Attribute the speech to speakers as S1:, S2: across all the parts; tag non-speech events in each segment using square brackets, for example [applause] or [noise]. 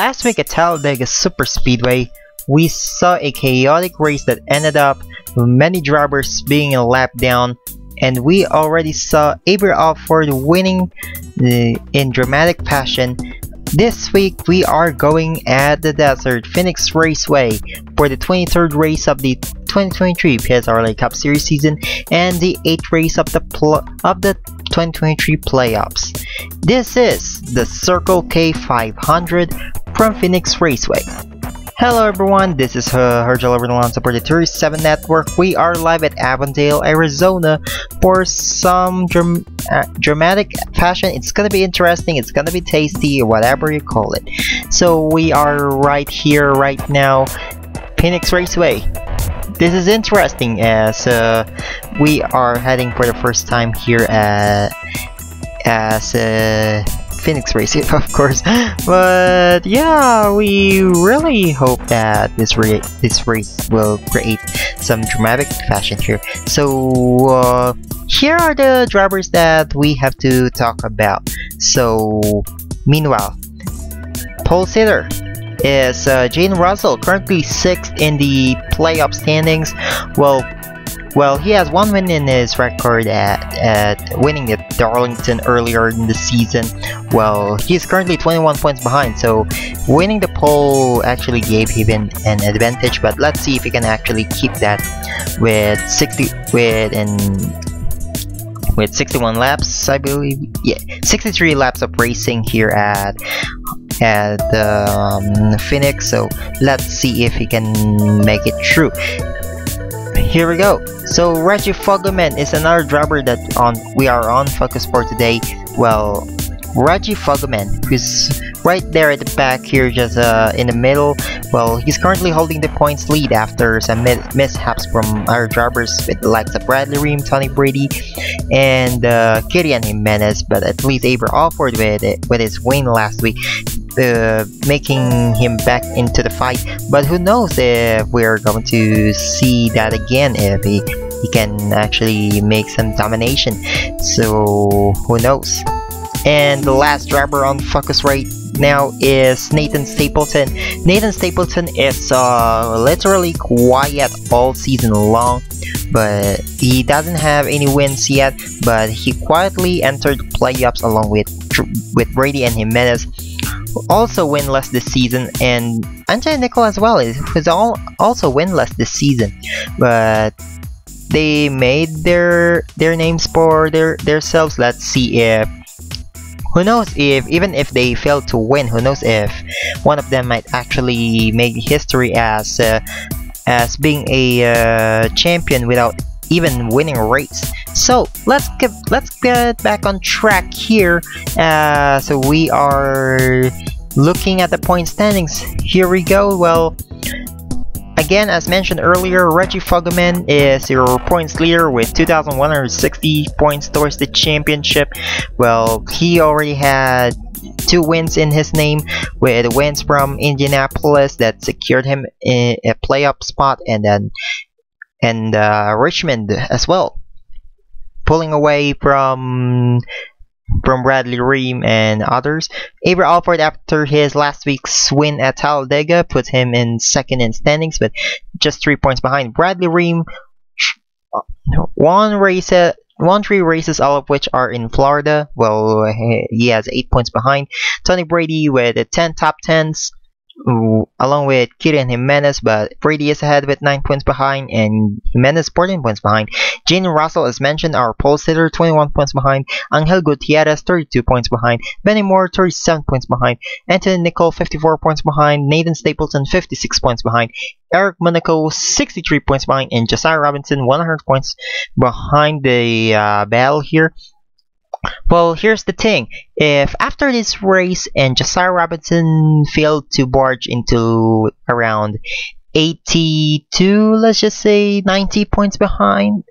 S1: Last week at Talladega Super Speedway, we saw a chaotic race that ended up with many drivers being a lap down and we already saw Aber Alford winning uh, in dramatic fashion. This week we are going at the desert Phoenix Raceway for the 23rd race of the 2023 PSR Cup Series season and the 8th race of the of the 2023 playoffs. This is the Circle K 500 from Phoenix Raceway. Hello everyone, this is uh, Hergel over the Lawn Support the 37 Network. We are live at Avondale, Arizona for some uh, dramatic fashion. It's gonna be interesting, it's gonna be tasty, whatever you call it. So we are right here, right now, Phoenix Raceway. This is interesting as uh, we are heading for the first time here at, as uh, Phoenix race, [laughs] of course. But yeah, we really hope that this this race will create some dramatic fashion here. So uh, here are the drivers that we have to talk about. So meanwhile, pole sitter is uh, Jane Russell, currently 6th in the playoff standings. Well, well, he has one win in his record at, at winning at Darlington earlier in the season. Well, he's currently 21 points behind, so winning the pole actually gave him an advantage. But let's see if he can actually keep that with 60 with and with 61 laps, I believe. Yeah, 63 laps of racing here at at um, Phoenix. So let's see if he can make it true here we go. So Reggie Fogelman is another driver that on we are on focus for today. Well, Reggie Fogelman, who's right there at the back here, just uh, in the middle. Well, he's currently holding the points lead after some mishaps from our drivers with the likes of Bradley Ream, Tony Brady, and uh, Kirian Jimenez. But at least Aber Alford with it, with his win last week uh, making him back into the fight. But who knows if we're going to see that again if he, he can actually make some domination. So who knows. And the last driver on focus right now is Nathan Stapleton. Nathan Stapleton is uh, literally quiet all season long, but he doesn't have any wins yet. But he quietly entered playoffs along with with Brady and Jimenez also winless this season, and Anja Nickel as well is was all also winless this season, but they made their their names for their themselves. Let's see if who knows if even if they fail to win, who knows if one of them might actually make history as uh, as being a uh, champion without even winning a race. So let's get let's get back on track here. Uh, so we are looking at the point standings. Here we go. Well, again, as mentioned earlier, Reggie Fogelman is your points leader with 2,160 points towards the championship. Well, he already had two wins in his name with wins from Indianapolis that secured him a playoff spot and then and uh, Richmond as well. Pulling away from from Bradley Ream and others. Aber Alford, after his last week's win at Talladega, puts him in second in standings, but just three points behind. Bradley Ream one race, one three races, all of which are in Florida. Well, he has eight points behind. Tony Brady with 10 top tens along with Kirian Jimenez, but Brady is ahead with 9 points behind, and Jimenez 14 points behind. Jane Russell, as mentioned, our pole sitter, 21 points behind. Angel Gutierrez, 32 points behind. Benny Moore, 37 points behind. Anthony Nicole, 54 points behind. Nathan Stapleton, 56 points behind. Eric Monaco, 63 points behind. And Josiah Robinson, 100 points behind the uh, battle here. Well, here's the thing. If after this race and Josiah Robinson failed to barge into around 82, let's just say 90 points behind,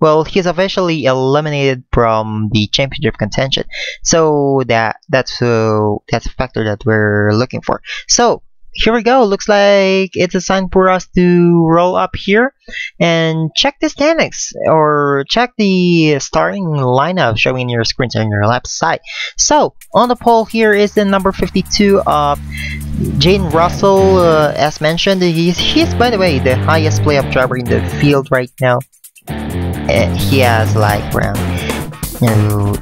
S1: well, he's officially eliminated from the championship contention. So that that's uh, that's a factor that we're looking for. So here we go. Looks like it's a sign for us to roll up here and check the standings or check the starting lineup showing your screens on your left side. So on the pole here is the number 52 of Jane Russell. Uh, as mentioned, he's, he's by the way the highest playoff driver in the field right now. Uh, he has like around you know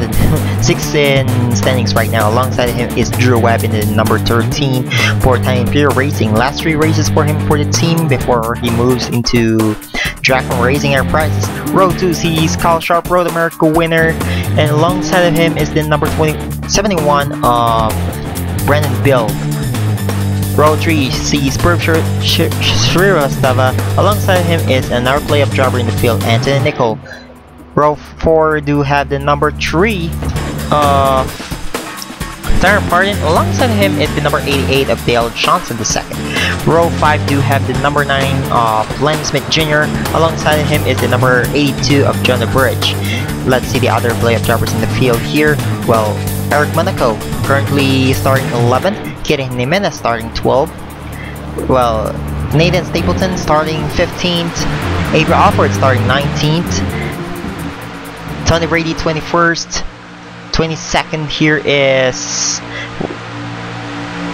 S1: 6 in standings right now. Alongside him is Drew Webb in the number 13 for Time Imperial Racing. Last three races for him for the team before he moves into Dragon Racing Enterprises. Road 2 sees Kyle Sharp, Road America winner. And alongside of him is the number 20, 71 of Brandon Bill. Row 3 sees Shrivastava. Alongside him is another playoff driver in the field, Anthony Nicol. Row 4 do have the number 3 of Darren Pardon. Alongside him is the number 88 of Dale Johnson II. Row 5 do have the number 9 of Lenny Smith Jr. Alongside him is the number 82 of Jonah Bridge. Let's see the other playoff drivers in the field here. Well, Eric Monaco currently starting 11th. Kitty Jimenez starting 12th. Well, Nathan Stapleton starting 15th. Avery Alford starting 19th. Tony Brady 21st. 22nd here is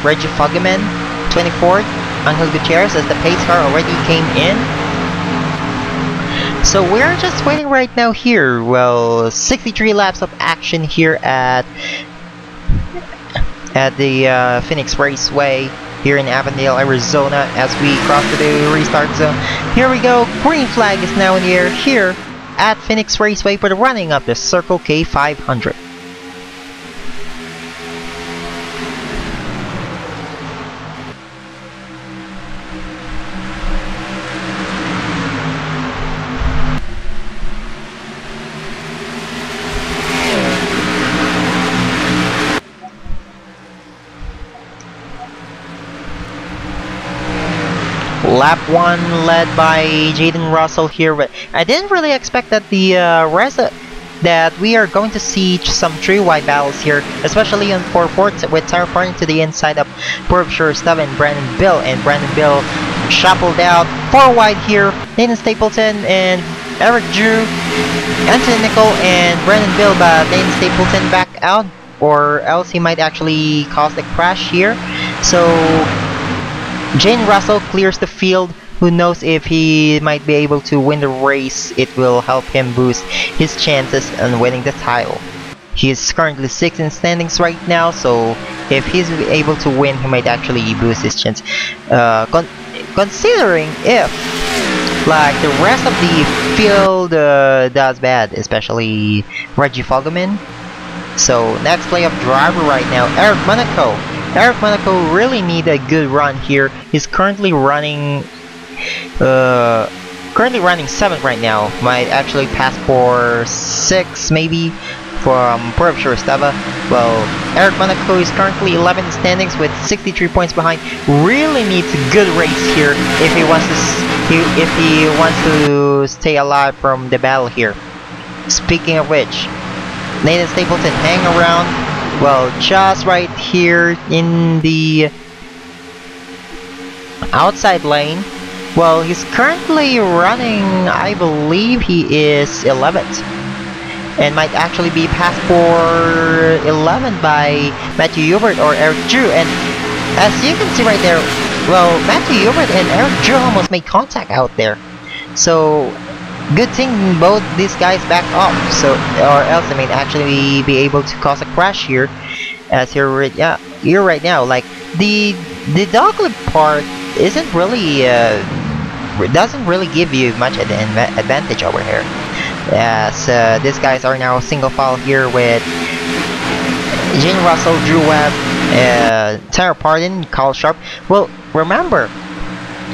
S1: Reggie Fogelman 24th. Angel Gutierrez as the pace car already came in. So we're just waiting right now here. Well, 63 laps of action here at at the uh, Phoenix Raceway here in Avondale, Arizona as we cross the restart zone. Here we go. Green flag is now in the air here at Phoenix Raceway for the running of the Circle K 500. 1 led by Jaden Russell here, but I didn't really expect that the uh, rest that we are going to see some three wide battles here, especially on 4 4 with Tara Parting to the inside of Berkshire Stubb and Brandon Bill, and Brandon Bill shuffled out 4 wide here, Nathan Stapleton and Eric Drew, Anthony Nicol and Brandon Bill, but Nathan Stapleton back out, or else he might actually cause a crash here. So Jane Russell clears the field. Who knows if he might be able to win the race, it will help him boost his chances on winning the title. He is currently 6th in standings right now, so if he's able to win, he might actually boost his chance. Uh, con considering if like the rest of the field uh, does bad, especially Reggie Fogelman. So next playoff driver right now, Eric Monaco. Eric Monaco really need a good run here. He's currently running uh, currently running 7th right now. Might actually pass for 6 maybe from Purvshire Stava. Well, Eric Monaco is currently 11th standings with 63 points behind. Really needs a good race here if he wants to if he wants to stay alive from the battle here. Speaking of which, Nathan Stapleton hang around well, just right here in the outside lane. Well, he's currently running, I believe he is 11th. And might actually be passed for 11 by Matthew Hubert or Eric Drew. And as you can see right there, well, Matthew Hubert and Eric Drew almost made contact out there. So Good thing both these guys back off, so or else they may actually be able to cause a crash here. As here, right, yeah, here right now, like the the dogleg part isn't really uh, doesn't really give you much ad advantage over here. As uh, these guys are now single file here with Gene Russell, Drew Webb, uh, Tara Pardon, Carl Sharp. Well, remember,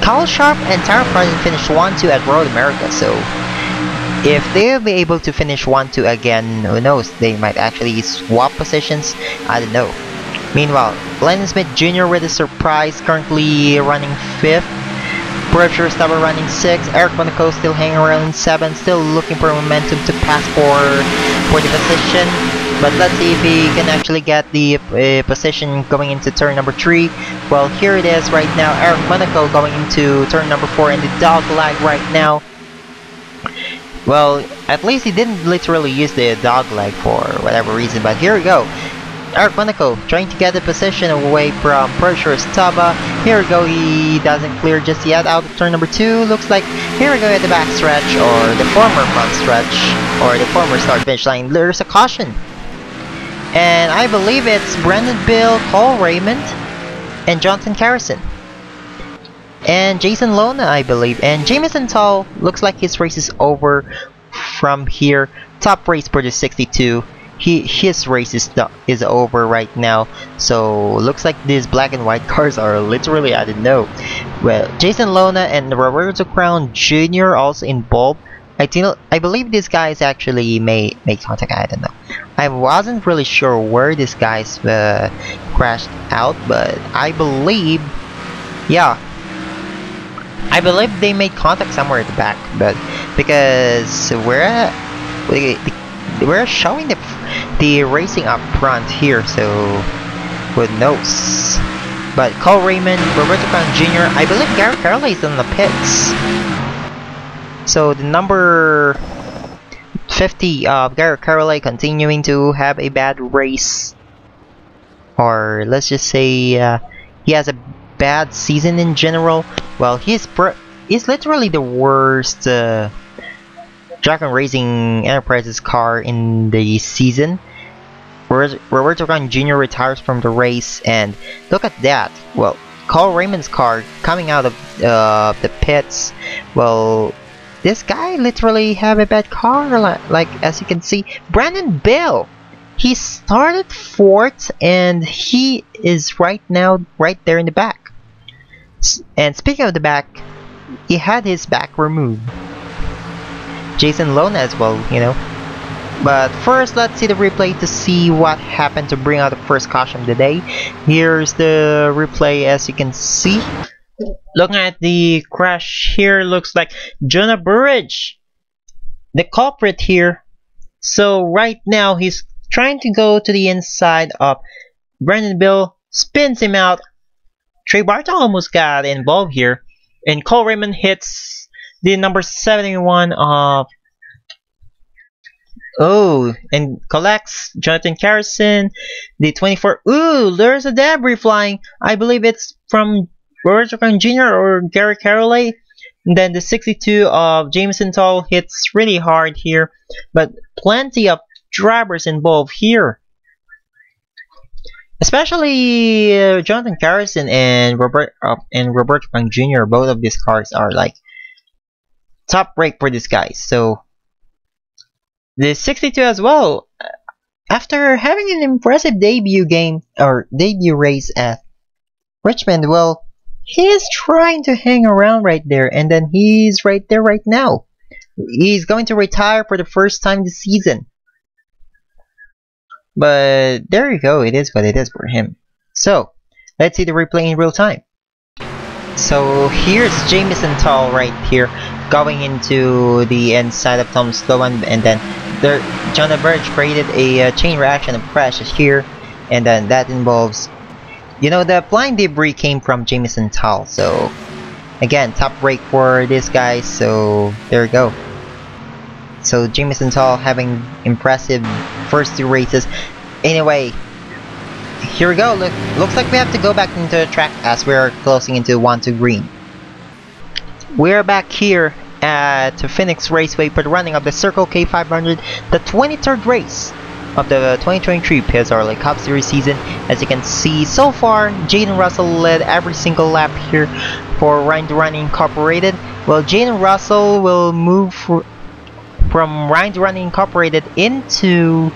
S1: Carl Sharp and Tara Pardon finished 1-2 at Road America, so if they'll be able to finish 1-2 again, who knows, they might actually swap positions, I don't know. Meanwhile, Lennon Smith Jr. with a surprise, currently running 5th. Berkshire Stubber running 6th. Eric Monaco still hanging around in 7th, still looking for momentum to pass for, for the position. but let's see if he can actually get the uh, position going into turn number 3. Well, here it is right now, Eric Monaco going into turn number 4 and the dogleg right now. Well, at least he didn't literally use the dog leg for whatever reason, but here we go. Eric Monaco trying to get the position away from Pressure Staba. Here we go, he doesn't clear just yet out of turn number 2. Looks like here we go at the back stretch, or the former front stretch, or the former start finish line. There's a caution. And I believe it's Brandon Bill, Cole Raymond, and Jonathan Carrison. And Jason Lona, I believe. And Jameson Tall looks like his race is over from here. Top race for the 62 he his race is is over right now so looks like these black and white [laughs] cars are literally I don't know well Jason Lona and Roberto Crown Jr. also involved I think I believe these guys actually may make contact I don't know I wasn't really sure where these guys uh, crashed out but I believe yeah I believe they made contact somewhere at the back but because we're at, we're showing the the racing up front here, so with knows? But Cole Raymond, Roberto Crown Jr., I believe Garrett Carolla is in the pits. So the number 50 of uh, Garrett Carolla continuing to have a bad race. Or let's just say uh, he has a bad season in general. Well, he's he's literally the worst uh, Dragon Racing Enterprises car in the season. Roberto Crown Jr. retires from the race and look at that. Well, Carl Raymond's car coming out of uh, the pits. Well, this guy literally have a bad car like, like as you can see. Brandon Bill. He started fourth and he is right now right there in the back. And speaking of the back, he had his back removed. Jason Lona as well, you know. But first, let's see the replay to see what happened to bring out the first caution of the day. Here's the replay as you can see. Looking at the crash here, looks like Jonah Burridge, the culprit here. So right now, he's trying to go to the inside of Brandon Bill, spins him out. Trey Barton almost got involved here. And Cole Raymond hits the number 71 of Oh, and collects Jonathan Carrison. The 24. Ooh, there's a debris flying. I believe it's from Roberto Crown Jr. or Gary Carolla. And then the 62 of Jameson Tall hits really hard here. But plenty of drivers involved here. Especially uh, Jonathan Carrison and Robert uh, and Roberto Crown Jr. Both of these cars are like top break for this guy. So the 62 as well. After having an impressive debut game or debut race at Richmond, well, he is trying to hang around right there, and then he's right there right now. He's going to retire for the first time this season. But there you go, it is what it is for him. So, let's see the replay in real time. So here's Jameson Tall right here going into the inside of Tom Sloan and then there, John Verge created a uh, chain reaction of crashes here and then that involves you know the flying debris came from Jameson Tall so again top break for this guy so there we go so Jameson Tall having impressive first two races anyway here we go look looks like we have to go back into the track as we're closing into 1-2 green we're back here at Phoenix Raceway for the running of the Circle K500, the 23rd race of the 2023 PSRLA Cup Series season. As you can see, so far, Jaden Russell led every single lap here for Ryan Running Incorporated. Well, Jaden Russell will move from Ryan Running Incorporated into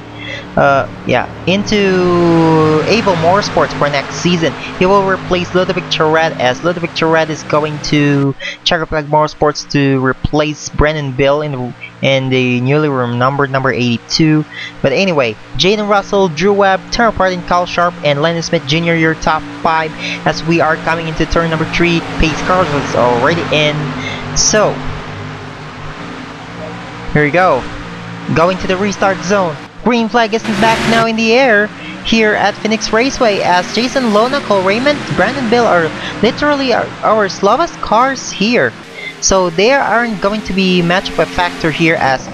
S1: uh, yeah, into Able Motorsports for next season. He will replace Ludovic Charette as Ludovic Charette is going to Checker Flag Motorsports to replace Brennan Bill in the, in the newly renumbered number 82. But anyway, Jaden Russell, Drew Webb, Terrell Parton, Kyle Sharp, and Lennon Smith Jr. your top 5 as we are coming into turn number 3. Pace cars was already in. So, here we go. Going to the restart zone. green flag is back now in the air here at Phoenix Raceway as Jason Lona, Cole Raymond, Brandon Bill are literally our, our slowest cars here. So they aren't going to be much of a factor here as...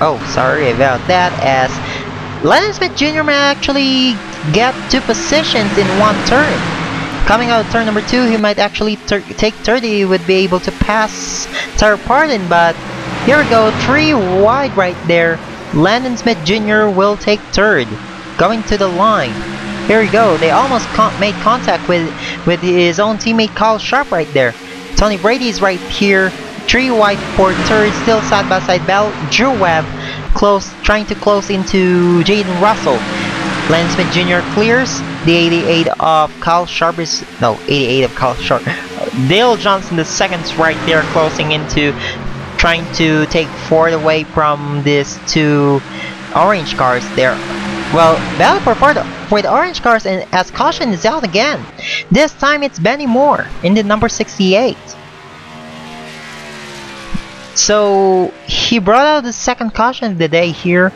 S1: Oh, sorry about that, as Lennon Smith Jr. may actually get two positions in one turn. Coming out of turn number 2, he might actually take 30, would be able to pass Tara Pardon, but here we go, 3 wide right there. Landon Smith Jr. will take third, going to the line. Here we go, they almost con made contact with, with his own teammate Kyle Sharp right there. Tony Brady's right here, 3 wide for third, still side by side battle. Drew Webb close, trying to close into Jaden Russell. Landon Smith Jr. clears, the 88 of Kyle Sharp is, no, 88 of Kyle Sharp. [laughs] Dale Johnson the second's right there closing into trying to take Ford away from these two orange cars there. Well, battle for Ford for the orange cars and as caution is out again. This time it's Benny Moore in the number 68. So he brought out the second caution of the day here.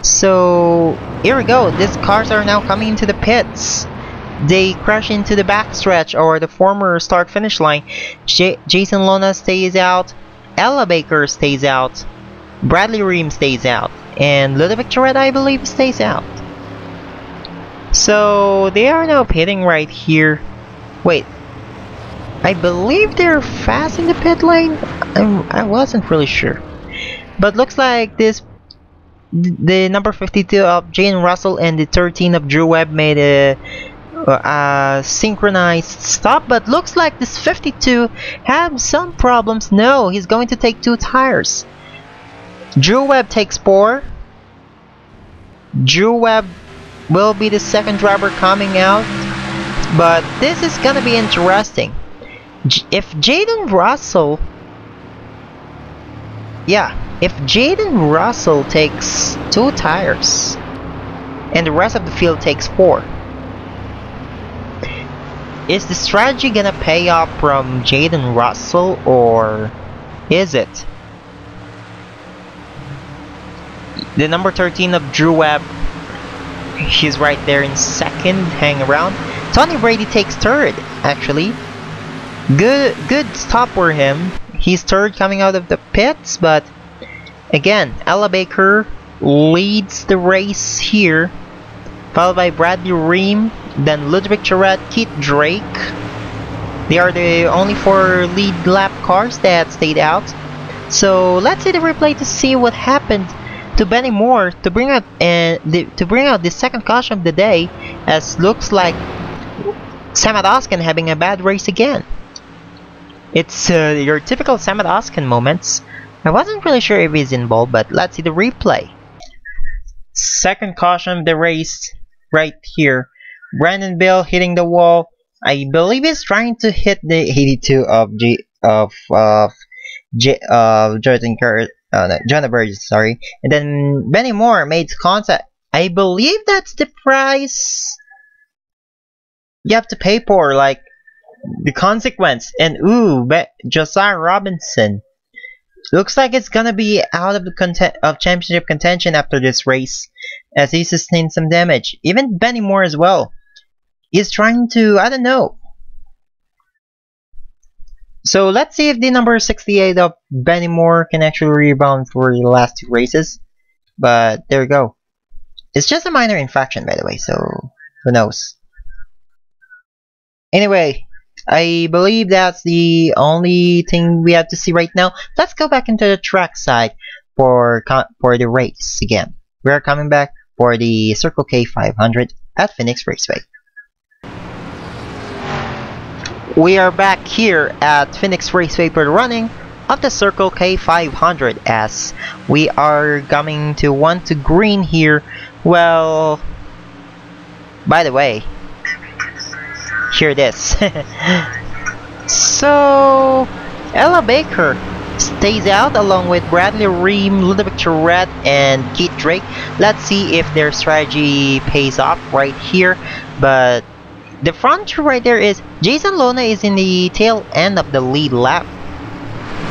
S1: So here we go. These cars are now coming into the pits. They crash into the backstretch or the former start finish line. J Jason Lona stays out. Ella Baker stays out, Bradley Ream stays out, and Ludovic Tourette, I believe, stays out. So they are now pitting right here. Wait, I believe they're fast in the pit lane? I'm, I wasn't really sure. But looks like this the number 52 of Jane Russell and the 13 of Drew Webb made a uh, synchronized stop but looks like this 52 have some problems. No he's going to take two tires. Drew Webb takes four. Drew Webb will be the second driver coming out but this is gonna be interesting. If Jaden Russell yeah if Jaden Russell takes two tires and the rest of the field takes four is the strategy gonna pay off from Jaden Russell or is it? The number 13 of Drew Webb, he's right there in second, hang around. Tony Brady takes third, actually. Good, good stop for him. He's third coming out of the pits, but again, Ella Baker leads the race here, followed by Bradley Ream, then Ludwig Tourette, Keith Drake. They are the only four lead lap cars that stayed out. So let's see the replay to see what happened to Benny Moore to bring out uh, the, to bring out the second caution of the day, as looks like Samat Oskin having a bad race again. It's uh, your typical Samat Oskin moments. I wasn't really sure if he's involved, but let's see the replay. Second caution of the race right here. Brandon Bill hitting the wall. I believe he's trying to hit the 82 of G of of J of Jonathan Kerr, uh, no, Jonah Burgess, sorry. And then Benny Moore made contact. I believe that's the price you have to pay for, like the consequence. And ooh, Josiah Robinson looks like it's gonna be out of the content of championship contention after this race, as he sustained some damage. Even Benny Moore as well He's trying to, I don't know. So let's see if the number 68 of Benny Moore can actually rebound for the last two races. But there we go. It's just a minor infraction by the way, so who knows. Anyway, I believe that's the only thing we have to see right now. Let's go back into the track side for for the race again. We are coming back for the Circle K 500 at Phoenix Raceway. We are back here at Phoenix Raceway for the running of the Circle K500 as we are coming to one to green here. Well, by the way, here it is. [laughs] so, Ella Baker stays out along with Bradley Ream, Ludovic Tourette, and Keith Drake. Let's see if their strategy pays off right here. But the front right there is Jason Lona is in the tail end of the lead lap.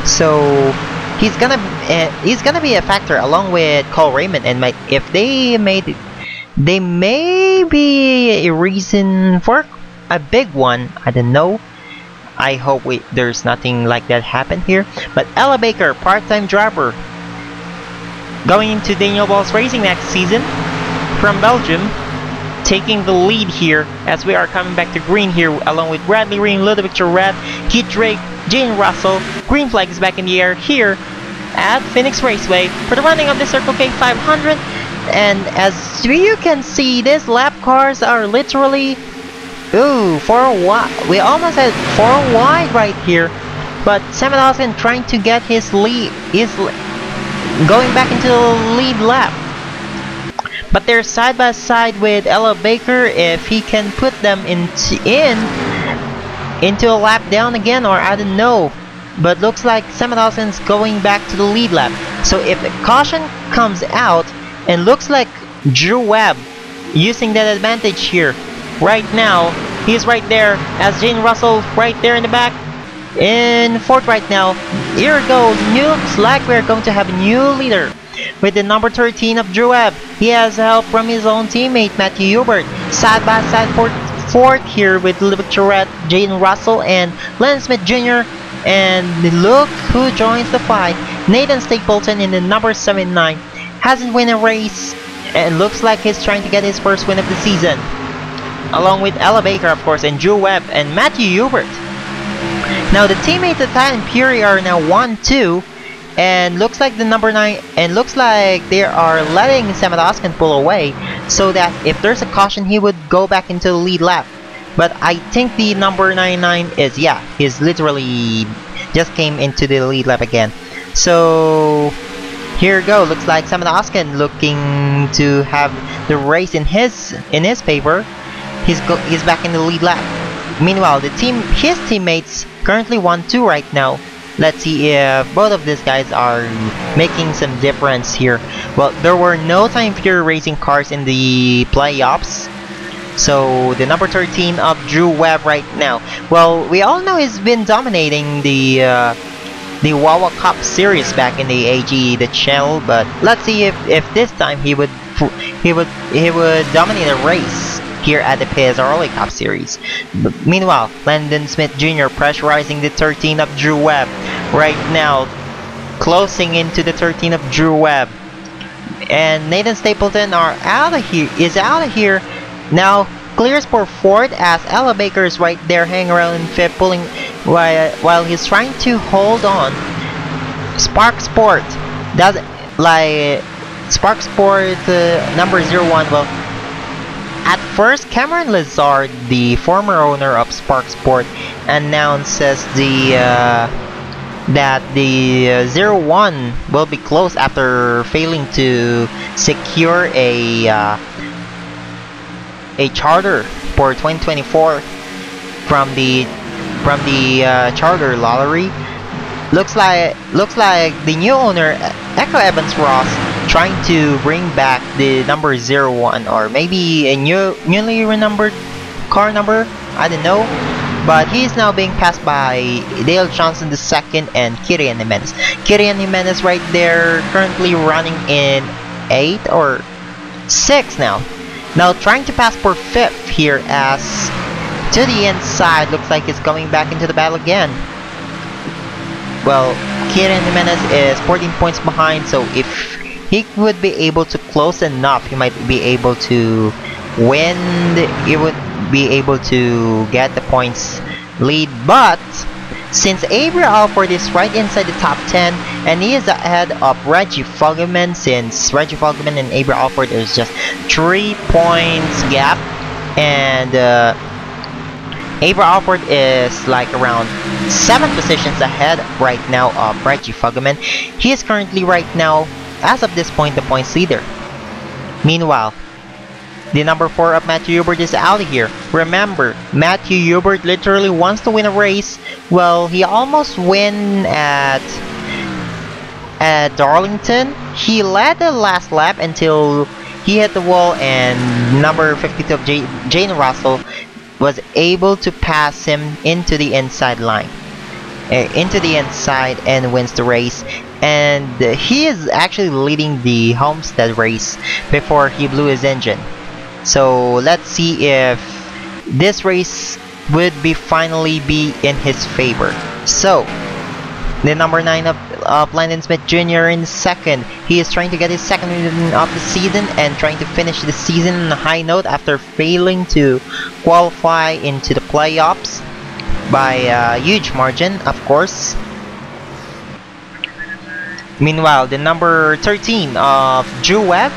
S1: So he's gonna uh, he's gonna be a factor along with Cole Raymond and Mike. If they made, it, they may be a reason for a big one. I don't know. I hope we, there's nothing like that happen here. But Ella Baker, part-time driver, going into Daniel Balls Racing next season from Belgium, taking the lead here as we are coming back to green here along with Bradley Ring, Ludovic Red, Keith Drake, Jane Russell. Green flag is back in the air here at Phoenix Raceway for the running of the Circle K 500. And as you can see, these lap cars are literally Ooh, four wide. We almost had four wide right here, but Sam trying to get his lead is going back into the lead lap. But they're side by side with Ella Baker. If he can put them into in into a lap down again, or I don't know. But looks like Sam going back to the lead lap. So if the caution comes out, and looks like Drew Webb using that advantage here right now. He's right there as Jane Russell right there in the back. In fourth right now. Here we go. Looks like we're going to have a new leader. With the number 13 of Drew Webb. He has help from his own teammate Matthew Hubert. Side by side fourth, fourth here with Tourette, Jane Russell, and Len Smith Jr. And look who joins the fight. Nathan Stapleton in the number 79. Hasn't won a race and looks like he's trying to get his first win of the season along with Ella Baker of course and Drew Webb and Matthew Hubert. Now the teammates of Titan Fury are now 1-2 and looks like the number 9 and looks like they are letting Samadoskin pull away so that if there's a caution he would go back into the lead lap. But I think the number 99 is yeah, he's literally just came into the lead lap again. So here we go, looks like Samadoskin looking to have the race in his in his favor he's he's back in the lead lap. Meanwhile, the team his teammates currently 1-2 right now. Let's see if both of these guys are making some difference here. Well, there were no Time Fury Racing cars in the playoffs. So, the number 13 of Drew Webb right now. Well, we all know he's been dominating the uh, the Wawa Cup series back in the AG the channel, but let's see if if this time he would he would he would dominate a race here at the PSR Cup Series. meanwhile, Landon Smith Jr. pressurizing the 13 of Drew Webb right now, closing into the 13 of Drew Webb. And Nathan Stapleton are out of here is out of here. Now clears for fourth as Ella Baker is right there hanging around in fifth pulling while while he's trying to hold on. Spark Sport does like Spark Sport uh, number 01 well at first, Cameron Lazard, the former owner of Spark Sport, announces the uh, that the uh, 01 will be closed after failing to secure a uh, a charter for 2024 from the from the uh, charter lottery. Looks like looks like the new owner Echo Evans Ross trying to bring back the number 01 or maybe a new newly renumbered car number? I don't know. But he's now being passed by Dale Johnson II and Kirian Jimenez. Kirian Jimenez right there currently running in 8 or 6 now. Now trying to pass for 5th here as to the inside looks like he's going back into the battle again. Well Kirian Jimenez is 14 points behind so if he would be able to close enough he might be able to win he would be able to get the points lead but since Avery Alford is right inside the top 10 and he is ahead of Reggie Fogelman since Reggie Fogelman and Avery Alford is just 3 points gap and uh, Avery Alford is like around 7 positions ahead right now of Reggie Fogelman. He is currently right now as of this point the points leader. Meanwhile, the number 4 of Matthew Hubert is out here. Remember, Matthew Hubert literally wants to win a race. Well, he almost win at at Darlington. He led the last lap until he hit the wall and number 52 of J Jane Russell was able to pass him into the inside line. Uh, into the inside and wins the race and he is actually leading the Homestead race before he blew his engine. So let's see if this race would be finally be in his favor. So the number 9 of, of Landon Smith Jr. in second. He is trying to get his second win of the season and trying to finish the season on a high note after failing to qualify into the playoffs by a huge margin, of course. Meanwhile, the number 13 of Drew Webb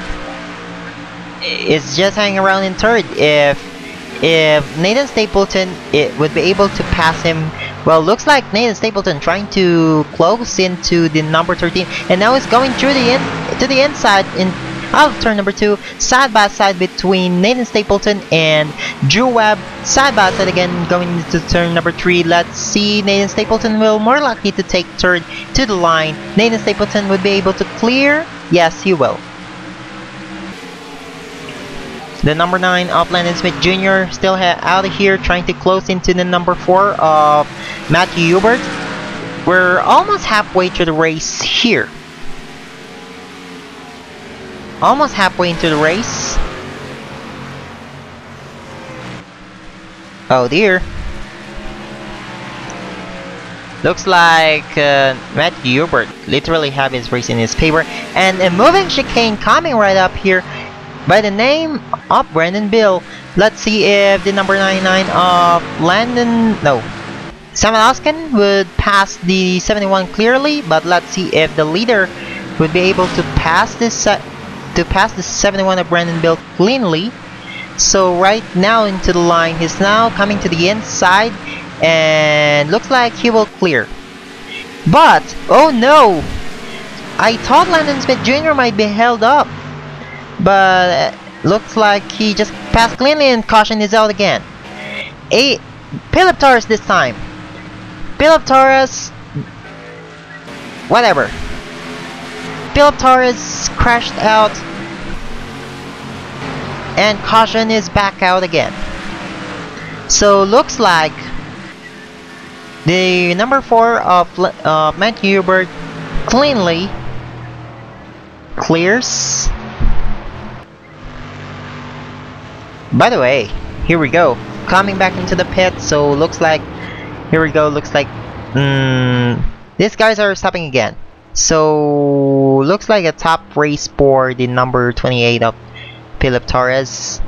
S1: is just hanging around in third. If if Nathan Stapleton it would be able to pass him, well, looks like Nathan Stapleton trying to close into the number 13, and now he's going through the in to the inside in out of turn number two, side by side between Nathan Stapleton and Drew Webb, side by side again going into turn number three. Let's see, Nathan Stapleton will more likely to take third to the line. Nathan Stapleton would be able to clear. Yes, he will. The number 9 of Landon Smith Jr. still out of here trying to close into the number 4 of Matthew Hubert. We're almost halfway to the race here almost halfway into the race. Oh dear. Looks like uh, Matt Hubert literally have his race in his favor. And a moving chicane coming right up here by the name of Brandon Bill. Let's see if the number 99 of Landon... No. Samadoskin would pass the 71 clearly, but let's see if the leader would be able to pass this to pass the 71 of Brandon Bill cleanly. So right now into the line, he's now coming to the inside and looks like he will clear. But, oh no! I thought Landon Smith Jr. might be held up. But uh, looks like he just passed cleanly and caution is out again. A Philip Torres this time. Philip Torres whatever. Philip Torres crashed out and caution is back out again. So looks like the number 4 of uh, Matt Hubert cleanly clears. By the way, here we go. Coming back into the pit, so looks like here we go, looks like mm, these guys are stopping again. So looks like a top race for the number 28 of Philip Torres.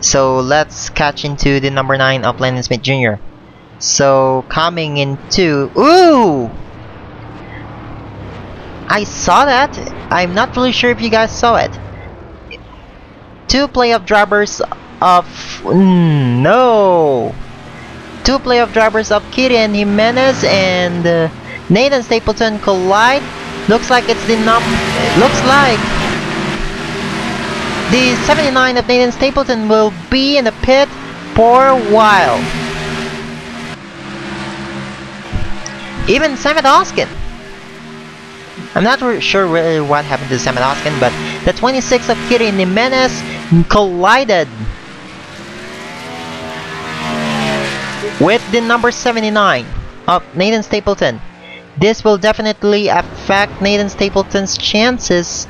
S1: So let's catch into the number 9 of Landon Smith Jr. So coming into... Ooh! I saw that. I'm not really sure if you guys saw it. Two playoff drivers of... Mm, no! Two playoff drivers of Kirian Jimenez and uh, Nathan Stapleton collide Looks like it's the num. Looks like the 79 of Nathan Stapleton will be in the pit for a while. Even Samet Oskin. I'm not sure really what happened to Samet Oskin, but the 26 of Kitty and Jimenez collided with the number 79 of Nathan Stapleton. This will definitely affect Nathan Stapleton's chances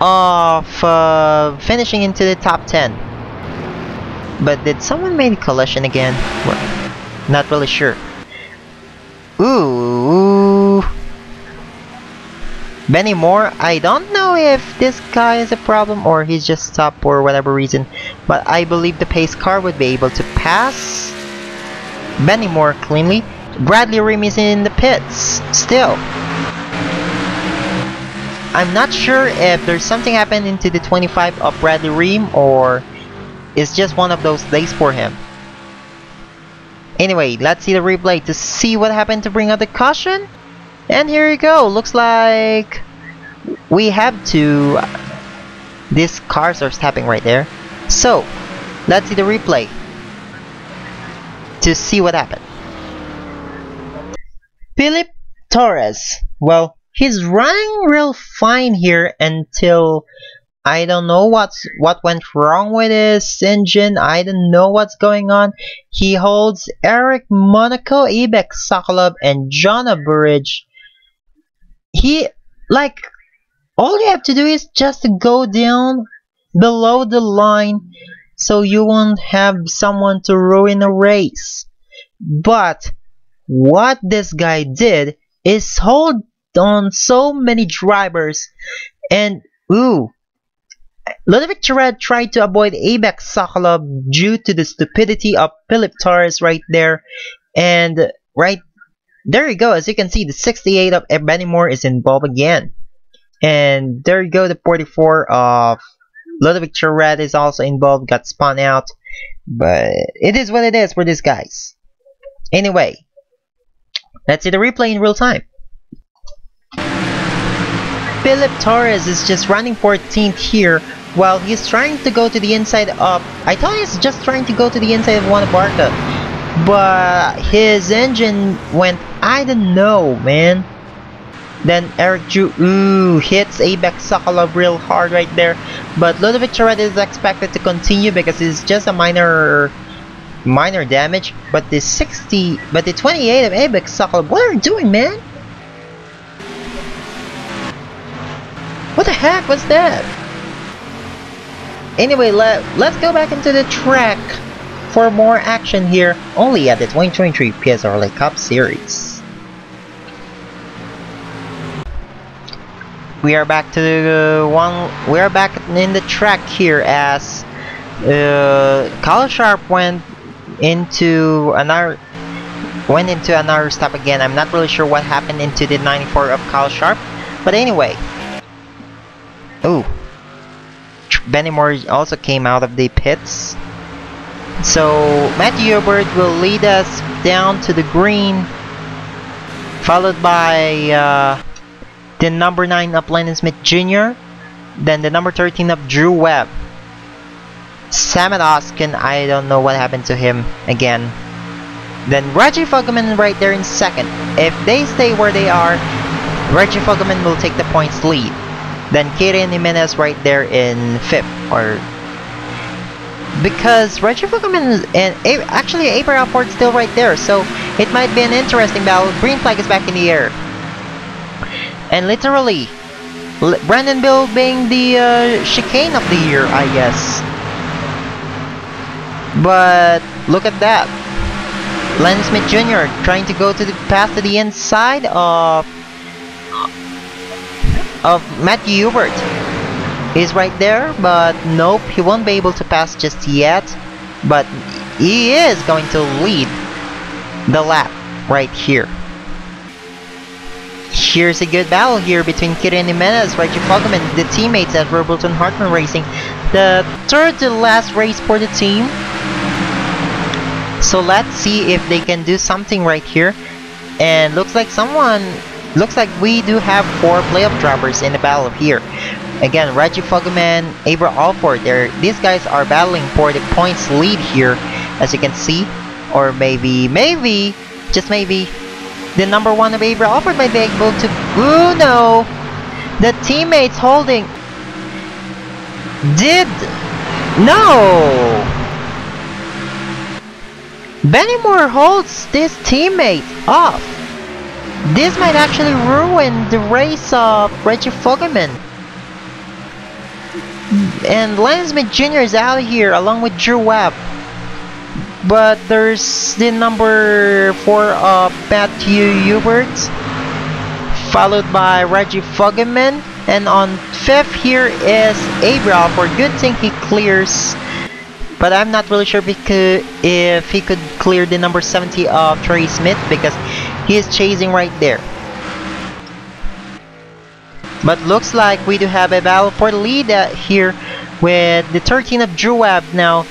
S1: of uh, finishing into the top 10. But did someone make a collision again? Well, not really sure. Ooh. Benny Moore, I don't know if this guy is a problem or he's just stopped for whatever reason, but I believe the pace car would be able to pass Benny Moore cleanly Bradley Rim is in the pits, still. I'm not sure if there's something happened into the 25 of Bradley Ream or it's just one of those days for him. Anyway, let's see the replay to see what happened to bring out the caution. And here you go, looks like we have to... These cars are stopping right there. So, let's see the replay to see what happened. Philip Torres. Well, he's running real fine here until I don't know what's what went wrong with his engine. I don't know what's going on. He holds Eric Monaco, Ibex Sokolov, and John Burridge. He like all you have to do is just go down below the line so you won't have someone to ruin a race. But what this guy did is hold on so many drivers and ooh Ludovic Tourette tried to avoid Abex Sokolov due to the stupidity of Philip Torres right there. And right there you go. As you can see the 68 of Benny is involved again. And there you go the 44 of Ludovic Tourette is also involved got spun out but it is what it is for these guys anyway let's see the replay in real time Philip Torres is just running 14th here while he's trying to go to the inside of... I thought he's just trying to go to the inside of Juan Abarca. But his engine went... I don't know, man. Then Eric Drew ooh, hits Abex Sokolov real hard right there. But Ludovic Tourette is expected to continue because it's just a minor minor damage. But the 60 but the 28 of Abex Sokolov, what are you doing, man? What the heck was that? Anyway, let, let's go back into the track for more action here, only at the 2023 PSR Cup Series. We are back to the one. We are back in the track here as uh, Kyle Sharp went into another went into another stop again. I'm not really sure what happened into the 94 of Kyle Sharp, but anyway, Oh, Benny Moore also came out of the pits. So Matthew Hubert will lead us down to the green, followed by uh, the number 9 of Lennon Smith Jr., then the number 13 of Drew Webb. Samet Oskin, I don't know what happened to him again. Then Reggie Fogelman right there in second. If they stay where they are, Reggie Fogelman will take the points lead. Then Kieran Jimenez right there in fifth or because Reggie Fogelman and actually Abraham Ford still right there, so it might be an interesting battle. Green flag is back in the air, and literally, L Brandon Bill being the uh, chicane of the year, I guess. But look at that, Len Smith Jr. trying to go to the pass to the inside of of Matthew Hubert. He's right there, but nope, he won't be able to pass just yet. But he is going to lead the lap right here. Here's a good battle here between Kieran Jimenez, Reggie Fogelman, the teammates at Robertson Hartman Racing. The third to last race for the team. So let's see if they can do something right here. And looks like someone Looks like we do have four playoff drivers in the battle here. Again, Reggie Fogelman, Avery Alford, there these guys are battling for the points lead here, as you can see. Or maybe, maybe, just maybe, the number one Abra might be able to Ooh no! The teammates holding did no Benny Moore holds this teammate off this might actually ruin the race of Reggie Fogelman. And Lance Jr. is out here along with Drew Webb. But there's the number 4 of Matthew Hubert. Followed by Reggie Fogelman. And on 5th here is Abraham for good thing he clears. But I'm not really sure if he could, if he could clear the number 70 of Trey Smith because he is chasing right there. But looks like we do have a battle for the lead uh, here with the 13 of Drew Webb now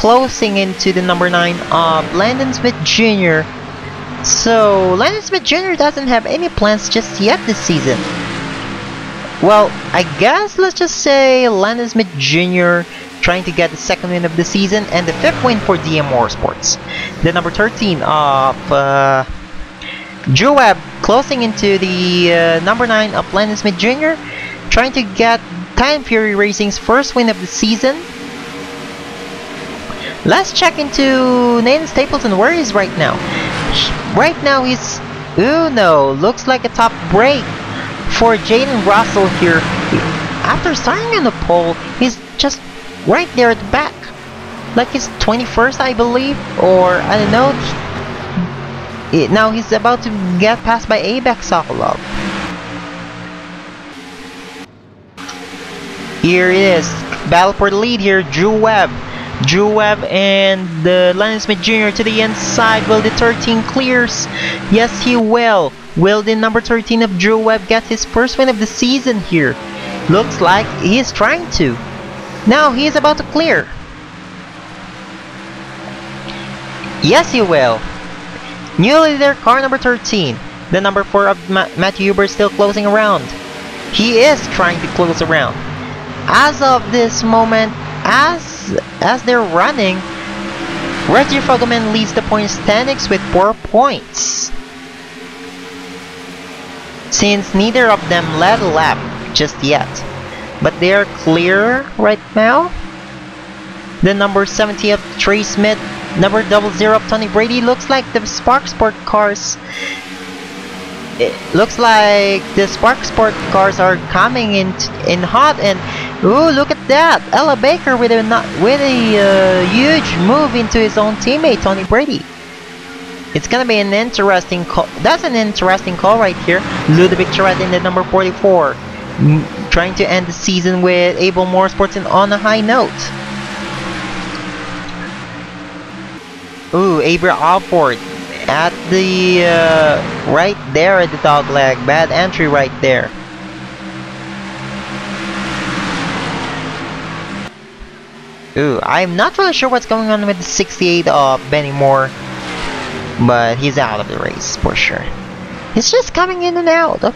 S1: closing into the number 9 of Landon Smith Jr. So Landon Smith Jr. doesn't have any plans just yet this season. Well, I guess let's just say Landon Smith Jr. trying to get the second win of the season and the fifth win for DM Sports. The number 13 of uh, Webb closing into the uh, number 9 of Lennon Smith Jr. Trying to get Time Fury Racing's first win of the season. Let's check into Nathan Stapleton where he right now. Right now he's Uno. Looks like a top break for Jaden Russell here. After starting on the pole, he's just right there at the back. Like his 21st, I believe, or I don't know. now he's about to get passed by Aibek Sokolov. Here it is. Battle for the lead here. Drew Webb. Drew Webb and uh, the Lennon Smith Jr. to the inside. Will the 13 clears? Yes, he will. Will the number 13 of Drew Webb get his first win of the season here? Looks like he is trying to. Now he is about to clear. Yes, he will. New leader, car number 13. The number 4 of Ma Matthew Huber is still closing around. He is trying to close around. As of this moment, as as they're running, Reggie Fogelman leads the point standings with 4 points. Since neither of them led a lap just yet. But they are clear right now. The number 70 of Trey Smith, number 00 of Tony Brady looks like the Spark Sport cars it looks like the Spark Sport cars are coming in in hot and ooh look at that Ella Baker with a with a uh, huge move into his own teammate Tony Brady. It's gonna be an interesting call that's an interesting call right here. Ludovic Charette in the number 44 trying to end the season with Able Motorsports and on a high note. Ooh, Avery Alford at the uh, right there at the dogleg. Bad entry right there Ooh, I'm not really sure what's going on with the 68 of Benny Moore but he's out of the race for sure he's just coming in and out of,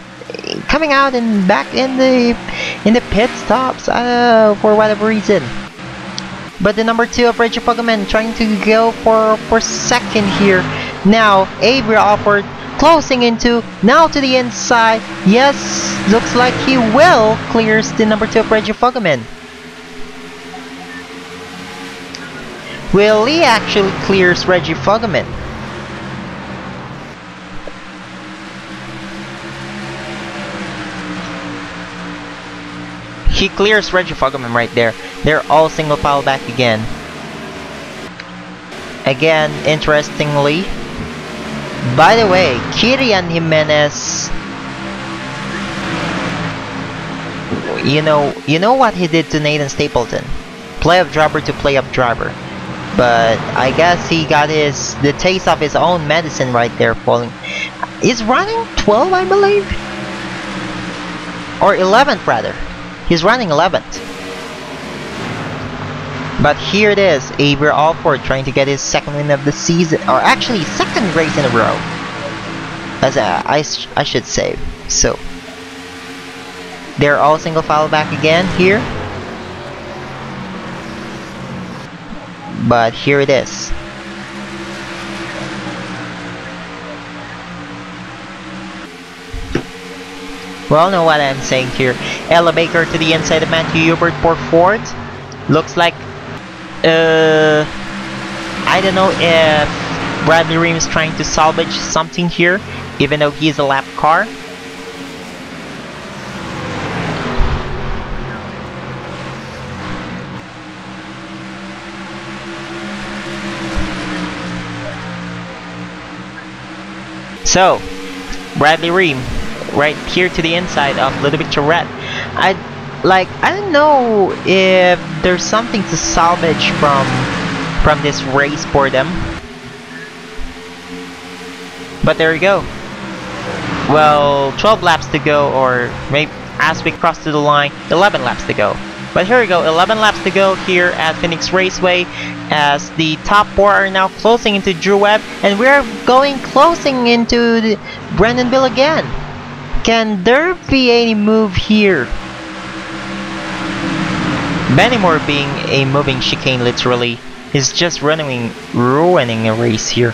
S1: coming out and back in the in the pit stops uh, for whatever reason but the number two of Reggie Fogelman trying to go for for second here now, Avery Alford closing into, now to the inside. Yes, looks like he will clears the number 2 of Reggie Fogelman. Will he actually clears Reggie Fogelman? He clears Reggie Fogelman right there. They're all single file back again. Again, interestingly, by the way, Kirian Jimenez you know you know what he did to Nathan Stapleton? Play-up driver to play-up driver. But I guess he got his the taste of his own medicine right there falling. He's running 12 I believe? Or 11th rather. He's running 11th. But here it is, Avery Alford trying to get his second win of the season, or actually second race in a row. As I, sh I should say. So, they're all single file back again here. But here it is. Well, know what I'm saying here. Ella Baker to the inside of Matthew Hubert for Ford. Looks like uh, I don't know if Bradley Ream is trying to salvage something here, even though he's a lap car. So, Bradley Ream, right here to the inside of Ludovic Charette. I like I don't know if there's something to salvage from from this race for them. But there you go. Well, 12 laps to go, or maybe as we cross to the line, 11 laps to go. But here we go, 11 laps to go here at Phoenix Raceway as the top four are now closing into Drew Webb and we're going closing into Brendan Bill again. Can there be any move here? Benny Moore being a moving chicane literally is just running ruining a race here.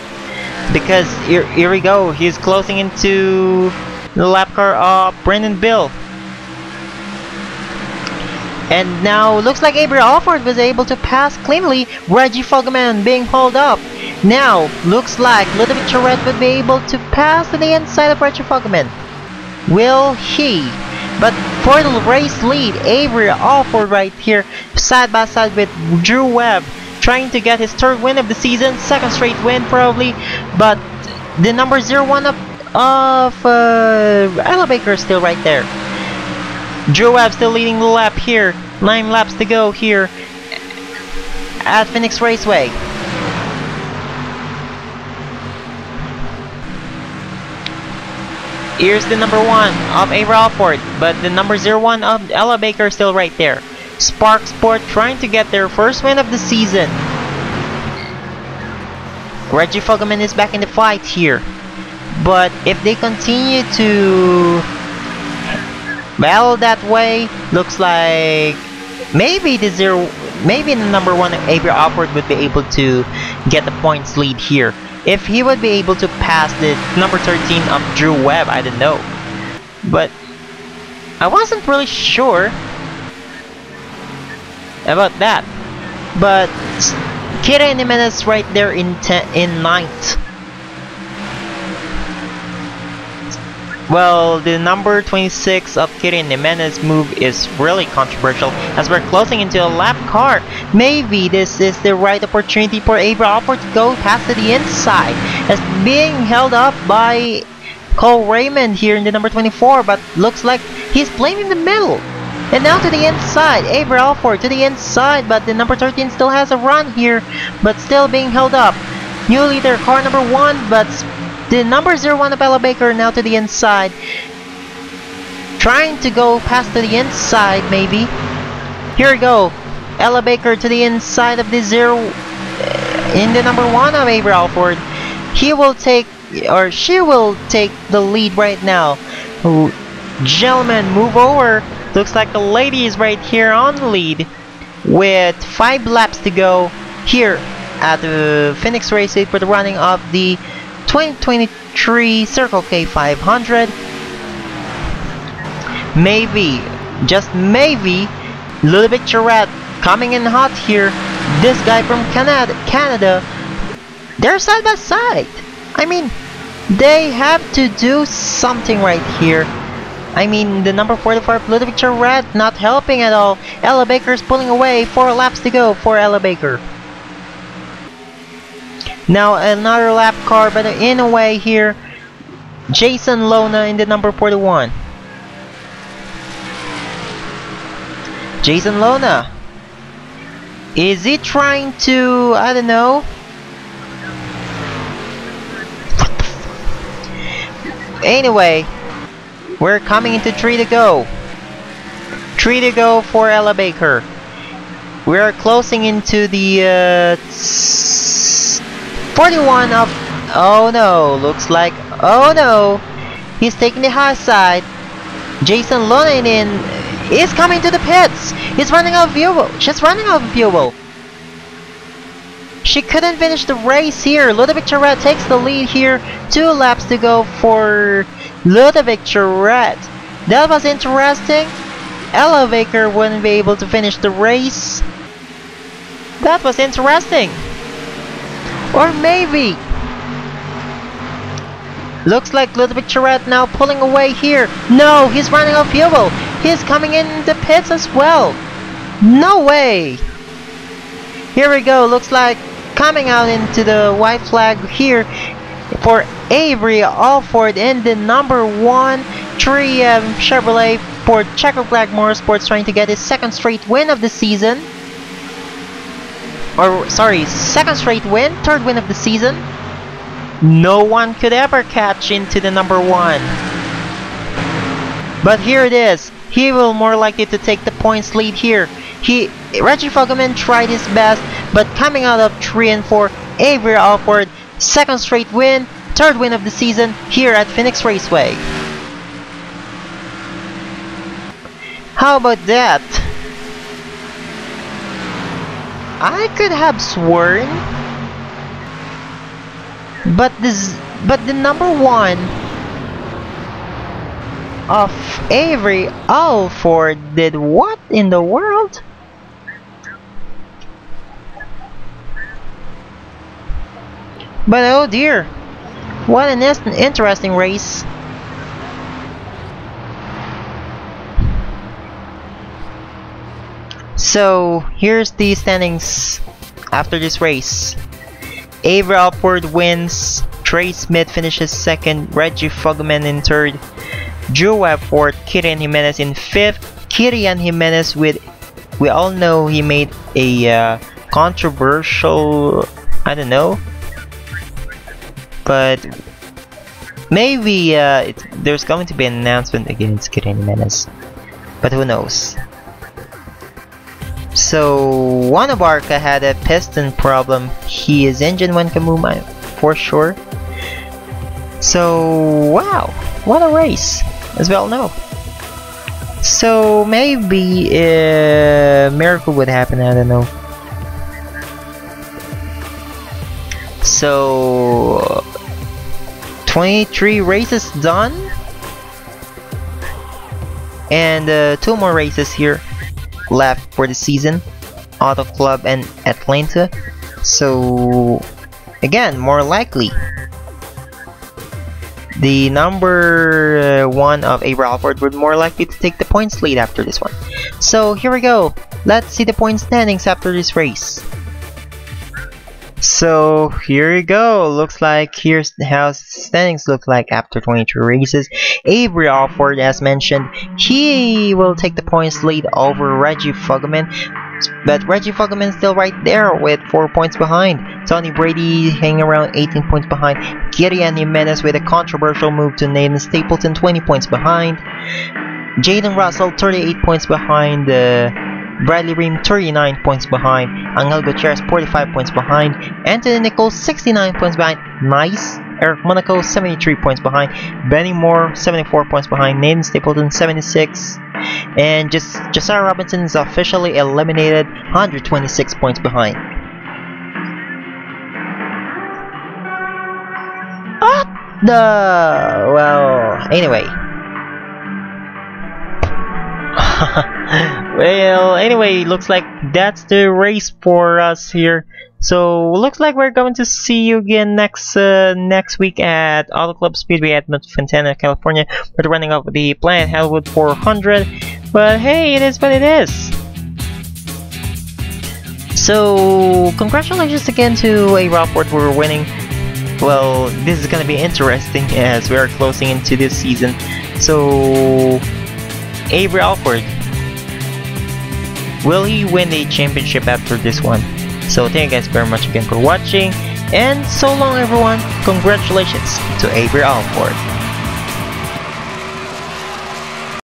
S1: Because here, here we go, he's closing into the lap car of Brendan Bill. And now looks like Avery Alford was able to pass cleanly. Reggie Fogelman being hauled up. Now looks like Ludovic Charette would be able to pass to the inside of Reggie Fogelman. Will he? But for the race lead, Avery Alford right here, side by side with Drew Webb, trying to get his third win of the season, second straight win probably, but the number 01 of, of uh, Ella Baker is still right there. Webb still leading the lap here, 9 laps to go here at Phoenix Raceway. Here's the number 1 of Avery Alford, but the number zero one of Ella Baker is still right there. Spark Sport trying to get their first win of the season. Reggie Fogelman is back in the fight here. But if they continue to battle that way, looks like maybe the zero maybe the number one Avery Alford would be able to get the points lead here. If he would be able to pass the number 13 of Drew Webb, I don't know. But I wasn't really sure about that. But Kira Jimenez right there in in ninth. Well, the number 26 of Kira Jimenez move is really controversial as we're closing into a lap car. Maybe this is the right opportunity for Avery Alford to go past to the inside as being held up by Cole Raymond here in the number 24 but looks like he's playing in the middle. And now to the inside, Avery Alford to the inside, but the number 13 still has a run here, but still being held up. New leader, car number 1, but the number 01 of Ella Baker now to the inside. Trying to go past to the inside, maybe. Here we go. Ella Baker to the inside of the zero uh, in the number 1 of Avery Alford. He will take, or she will take the lead right now. Gentlemen, move over. Looks like the lady is right here on the lead with 5 laps to go here at the Phoenix Racing for the running of the 2023 Circle K 500. Maybe, just maybe, Ludovic Charette coming in hot here. This guy from Canada, Canada, they're side by side. I mean, they have to do something right here. I mean, the number 44 Ludovic Charette not helping at all. Ella Baker's pulling away. Four laps to go for Ella Baker. Now another lap car, but in a way here, Jason Lona in the number 41. Jason Lona. Is he trying to, I don't know. Anyway, we're coming into 3 to go. 3 to go for Ella Baker. We are closing into the uh, 41 of... Oh no, looks like... Oh no! He's taking the high side. Jason Lonanen is coming to the pits! He's running out of fuel! She's running out of fuel! She couldn't finish the race here. Ludovic Charette takes the lead here. Two laps to go for Ludovic Charette. That was interesting. Ella Baker wouldn't be able to finish the race. That was interesting. Or maybe... Looks like Ludwig Charette now pulling away here. No, he's running off fuel. He's coming in the pits as well. No way. Here we go. Looks like coming out into the white flag here for Avery Alford in the number one 3M um, Chevrolet for Checker Black Motorsports trying to get his second straight win of the season or sorry, second straight win, third win of the season. No one could ever catch into the number one. But here it is. He will more likely to take the points lead here. He Reggie Fogelman tried his best, but coming out of 3 and 4, Avery Alford, second straight win, third win of the season here at Phoenix Raceway. How about that? I could have sworn but this but the number one of Avery Alford did what in the world? But oh dear, what an interesting race. So here's the standings after this race. Avery Alford wins, Trey Smith finishes second, Reggie Fogelman in third, Drew fourth, Kirian Jimenez in fifth. Kirian Jimenez with, we all know he made a uh, controversial, I don't know, but maybe uh, there's going to be an announcement against Kirian Jimenez, but who knows. So Juan Abarca had a piston problem. He is engine went kaboom for sure. So wow, what a race, as we all know. So maybe a uh, miracle would happen. I don't know. So 23 races done, and uh, two more races here left for the season, Auto Club and Atlanta. So again, more likely the number uh, one of Avery Alford would more likely to take the points lead after this one. So here we go. Let's see the point standings after this race. So here you go. Looks like here's how standings look like after 22 races. Avery Alford, as mentioned, he will take the points lead over Reggie Fogelman. But Reggie Fogelman still right there with 4 points behind. Tony Brady hanging around 18 points behind. Kirian Jimenez with a controversial move to Nathan Stapleton 20 points behind. Jaden Russell 38 points behind. Uh, Bradley Ream 39 points behind, Angel Gutierrez 45 points behind, Anthony Nichols 69 points behind, nice, Eric Monaco 73 points behind, Benny Moore 74 points behind, Nathan Stapleton 76, and just Josiah Robinson is officially eliminated 126 points behind. What the? Well anyway [laughs] well, anyway, looks like that's the race for us here. So looks like we're going to see you again next uh, next week at Auto Club Speedway at Fontana, California for the running of the Planet Hollywood 400. But hey, it is what it is. So congratulations again to A Rockport for winning. Well, this is gonna be interesting as we are closing into this season. So Avery Alford. Will he win the championship after this one? So thank you guys very much again for watching. And so long everyone. Congratulations to Avery Alford.